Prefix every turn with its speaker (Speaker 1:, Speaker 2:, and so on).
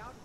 Speaker 1: out.